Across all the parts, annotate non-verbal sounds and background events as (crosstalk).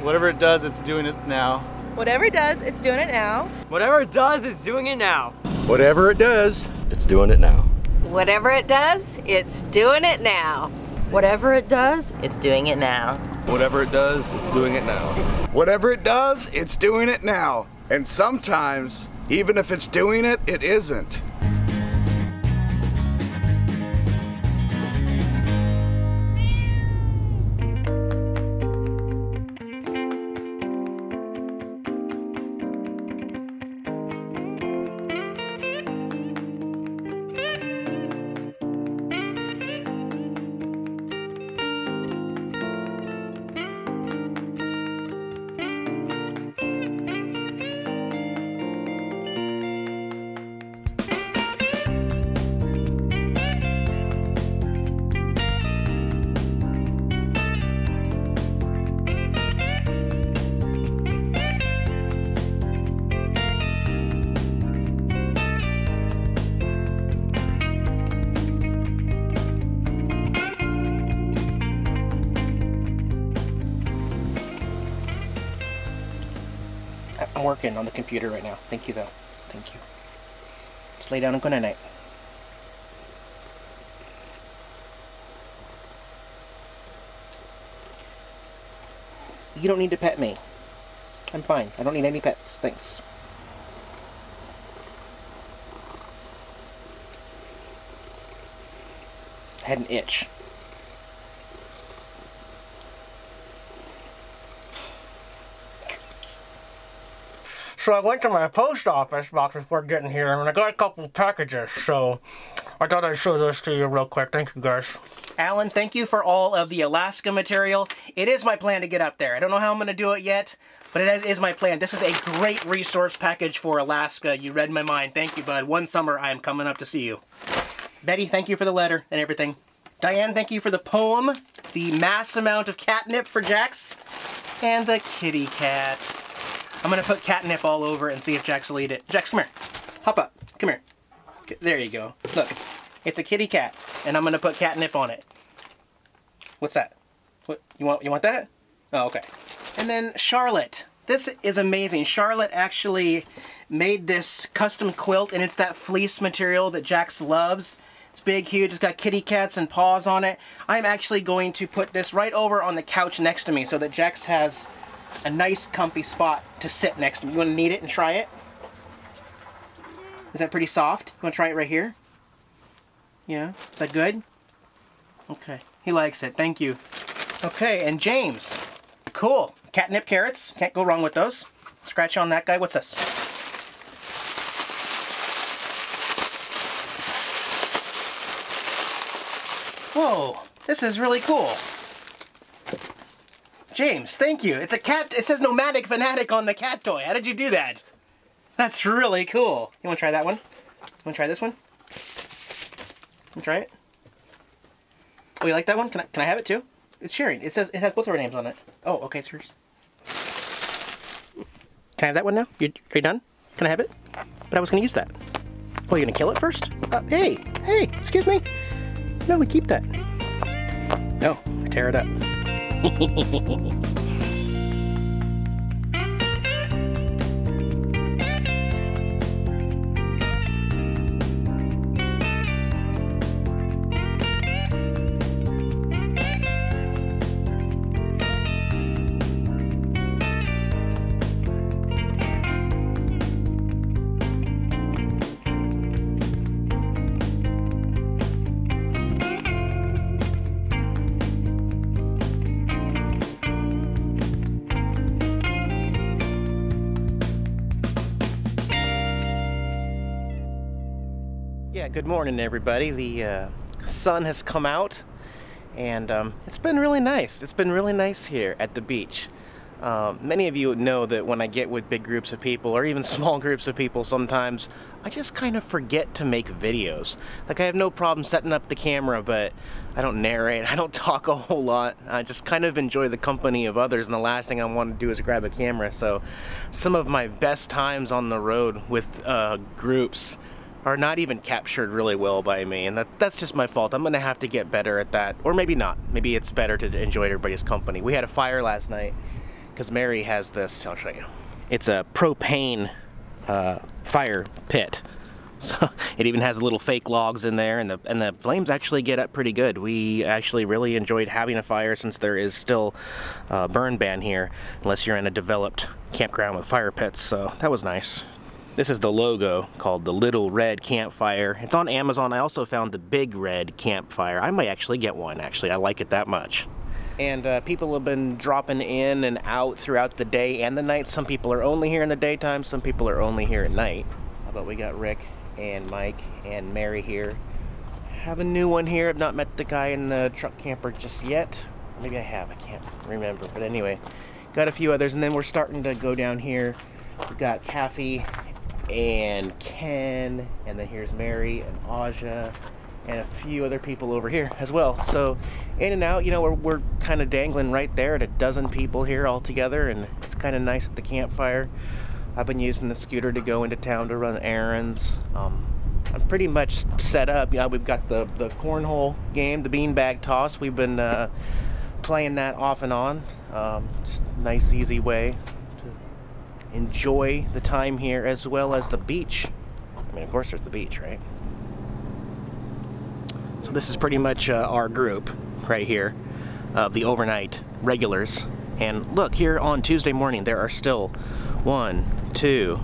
Whatever it does, it's doing it now. Whatever it does, it's doing it now. Whatever it does, it's doing it now. Whatever it does, it's doing it now. Whatever it does, it's doing it now. Whatever it does, it's doing it now. Whatever it does, it's doing it now. Whatever it does, it's doing it now. And sometimes, even if it's doing it, it isn't. Working on the computer right now. Thank you, though. Thank you. Just lay down and go night night. You don't need to pet me. I'm fine. I don't need any pets. Thanks. I had an itch. So I went to my post office box before getting here, and I got a couple packages, so I thought I'd show this to you real quick. Thank you, guys. Alan, thank you for all of the Alaska material. It is my plan to get up there. I don't know how I'm going to do it yet, but it is my plan. This is a great resource package for Alaska. You read my mind. Thank you, bud. One summer, I am coming up to see you. Betty, thank you for the letter and everything. Diane, thank you for the poem, the mass amount of catnip for Jax, and the kitty cat. I'm gonna put catnip all over and see if Jax will eat it. Jax, come here. Hop up. Come here. There you go. Look, it's a kitty cat, and I'm gonna put catnip on it. What's that? What you want? You want that? Oh, okay. And then Charlotte. This is amazing. Charlotte actually made this custom quilt, and it's that fleece material that Jax loves. It's big, huge. It's got kitty cats and paws on it. I'm actually going to put this right over on the couch next to me so that Jax has a nice comfy spot to sit next to me. You want to knead it and try it? Is that pretty soft? You want to try it right here? Yeah? Is that good? Okay. He likes it. Thank you. Okay, and James. Cool. Catnip carrots. Can't go wrong with those. Scratch on that guy. What's this? Whoa. This is really cool. James, thank you. It's a cat. It says Nomadic Fanatic on the cat toy. How did you do that? That's really cool. You want to try that one? You want to try this one? You try it? Oh, you like that one? Can I, can I have it too? It's sharing. It says it has both of our names on it. Oh, okay, it's yours. Can I have that one now? You, are you done? Can I have it? But I was to use that. Oh, you're to kill it first? Uh, hey, hey, excuse me. No, we keep that. No, tear it up. ¡Ho, ho, ho! Good morning everybody. The uh, sun has come out and um, it's been really nice. It's been really nice here at the beach. Um, many of you know that when I get with big groups of people or even (laughs) small groups of people sometimes I just kind of forget to make videos. Like I have no problem setting up the camera but I don't narrate, (laughs) I don't talk a whole lot. I just kind of enjoy the company of others and the last thing I want to do is grab a camera. So some of my best times on the road with uh, groups are not even captured really well by me and that, that's just my fault. I'm gonna have to get better at that or maybe not. Maybe it's better to enjoy everybody's company. We had a fire last night because Mary has this. I'll show you. It's a propane uh, fire pit. (laughs) So it even has little fake logs in there, and the and the flames actually get up pretty good. We actually really enjoyed having a fire since there is still a burn ban here, unless you're in a developed campground with fire pits. So that was nice. This is the logo called the Little Red Campfire. It's on Amazon. I also found the Big Red Campfire. I might actually get one. Actually, I like it that much and uh, people have been dropping in and out throughout the day and the night. Some people are only here in the daytime, some people are only here at night. How about we got Rick and Mike and Mary here. Have a new one here. I've not met the guy in the truck camper just yet. Maybe I have, I can't remember. But anyway, got a few others, and then we're starting to go down here. We've got Kathy and Ken, and then here's Mary and Aja and a few other people over here as well. So in and out, you know, we're, we're kind of dangling right there at a dozen people here all together, and it's kind of nice at the campfire. I've been using the scooter to go into town to run errands. Um, I'm pretty much set up. Yeah, we've got the, the cornhole game, the beanbag toss. We've been uh, playing that off and on. Um, just nice, easy way enjoy the time here as well as the beach. I mean, of course, there's the beach, right? So this is pretty much uh, our group right here of the overnight regulars. And look, here on Tuesday morning, there are still one, two,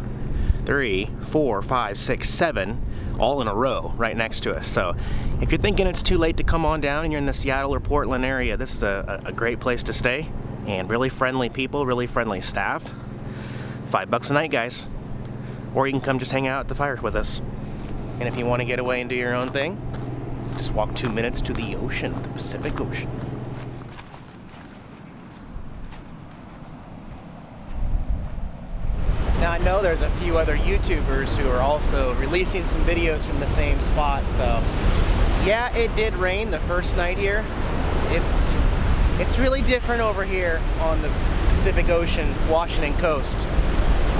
three, four, five, six, seven, all in a row right next to us. So if you're thinking it's too late to come on down and you're in the Seattle or Portland area, this is a, a great place to stay and really friendly people, really friendly staff. Five bucks a night, guys. Or you can come just hang out at the fire with us. And if you want to get away and do your own thing, just walk two minutes to the ocean, the Pacific Ocean. Now I know there's a few other YouTubers who are also releasing some videos from the same spot, so yeah, it did rain the first night here. It's it's really different over here on the Pacific Ocean, Washington coast.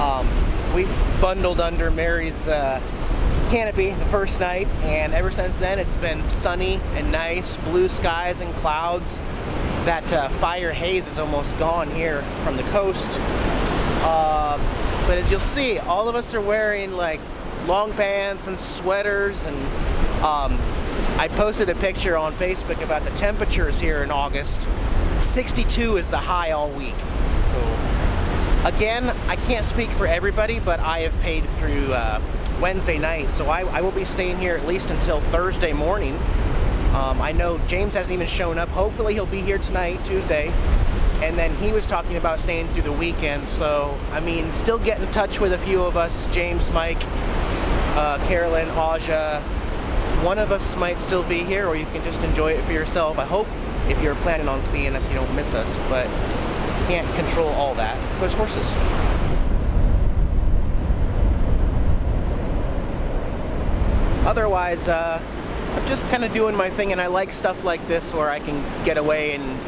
Um, we bundled under Mary's uh, canopy the first night, and ever since then it's been sunny and nice, blue skies and clouds. That uh, fire haze is almost gone here from the coast. Uh, but as you'll see, all of us are wearing like long pants and sweaters, and um, I posted a picture on Facebook about the temperatures here in August. 62 is the high all week. So again, I can't speak for everybody, but I have paid through uh, Wednesday night, so I, I, will be staying here at least until Thursday morning. Um, I know James hasn't even shown up. Hopefully he'll be here tonight, Tuesday. And then he was talking about staying through the weekend, so I mean, still get in touch with a few of us, James, Mike, uh, Carolyn, Aja. One of us might still be here, or you can just enjoy it for yourself. I hope if you're planning on seeing us, you don't miss us, but can't control all that. There's horses. Otherwise, uh, I'm just kind of doing my thing, and I like stuff like this where I can get away and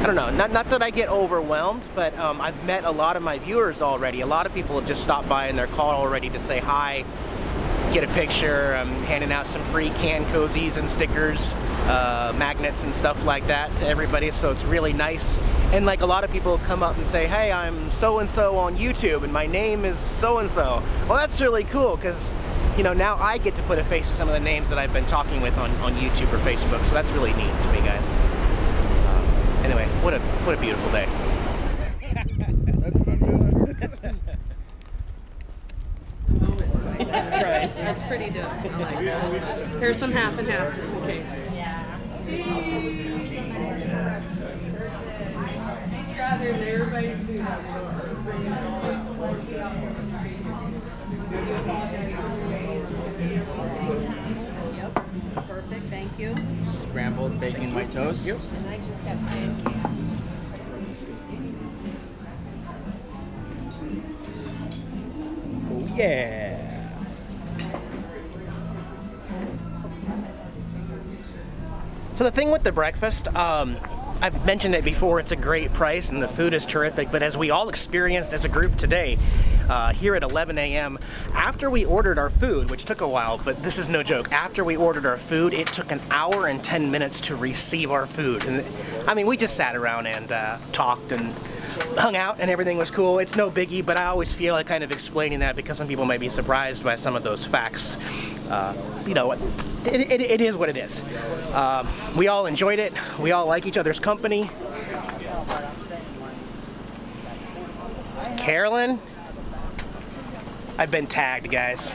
I don't know, not, not that I get overwhelmed, but um, I've met a lot of my viewers already. A lot of people have just stopped by and they're called already to say hi, get a picture. I'm handing out some free can cozies and stickers, uh, magnets and stuff like that to everybody, so it's really nice. And like a lot of people come up and say, hey, I'm so-and-so on YouTube and my name is so-and-so. Well, that's really cool because you know, now I get to put a face to some of the names that I've been talking with on, on YouTube or Facebook, so that's really neat to me, guys. Um, anyway, what a what a beautiful day. that's what I'm doing. Try. That's pretty dope. I like that. Here's some half and half just in case. Yeah. Rather than everybody's food. Yep. Perfect. Thank you. Scrambled bacon and white toast. Yep. And I just have pancakes. Oh yeah. So the thing with the breakfast, um, I've mentioned it before, it's a great price and the food is terrific, but as we all experienced as a group today, uh, here at 11 a.m., after we ordered our food, which took a while, but this is no joke, after we ordered our food, it took an hour and 10 minutes to receive our food. And I mean, we just sat around and uh, talked and hung out and everything was cool. It's no biggie, but I always feel like kind of explaining that because some people might be surprised by some of those facts. Uh, you know, it, it, it is what it is. Um, we all enjoyed it. We all like each other's company. Carolyn, I've been tagged, guys.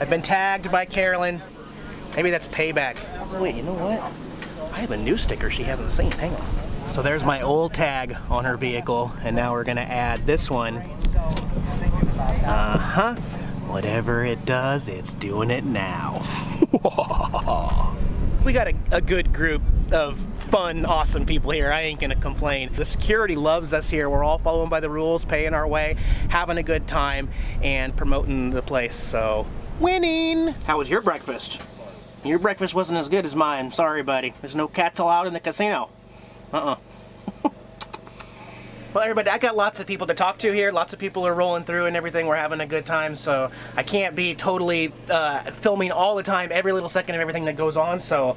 I've been tagged by Carolyn. Maybe that's payback. Wait, you know what? I have a new sticker she hasn't seen. Hang on. So there's my old tag on her vehicle, and now we're gonna add this one. Uh-huh. Whatever it does, it's doing it now. (laughs) we got a, a good group of fun, awesome people here. I ain't gonna complain. The security loves us here. We're all following by the rules, paying our way, having a good time, and promoting the place. So, winning! How was your breakfast? Your breakfast wasn't as good as mine. Sorry, buddy. There's no cats allowed in the casino. Uh-uh. (laughs) well, everybody, I got lots of people to talk to here. Lots of people are rolling through and everything. We're having a good time, so I can't be totally uh, filming all the time, every little second of everything that goes on. So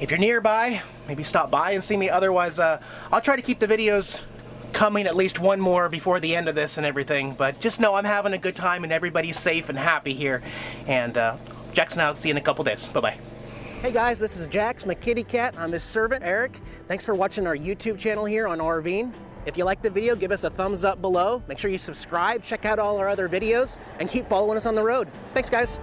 if you're nearby, maybe stop by and see me. Otherwise, uh, I'll try to keep the videos coming at least one more before the end of this and everything. But just know I'm having a good time and everybody's safe and happy here. And uh, Jackson out. See you in a couple days. Bye-bye. Hey guys, this is Jax, my kitty cat. I'm his servant, Eric. Thanks for watching our YouTube channel here on RVing. If you like the video, give us a thumbs up below. Make sure you subscribe, check out all our other videos, and keep following us on the road. Thanks guys.